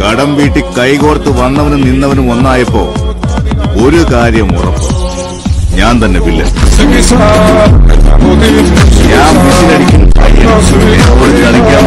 കടം വീട്ടി കൈകോർത്ത് വന്നവനും നിന്നവനും ഒന്നായപ്പോ ഒരു കാര്യം ഉറപ്പ്. ഞാൻ തന്നെ വില്ല ഞാൻ കളിക്കാൻ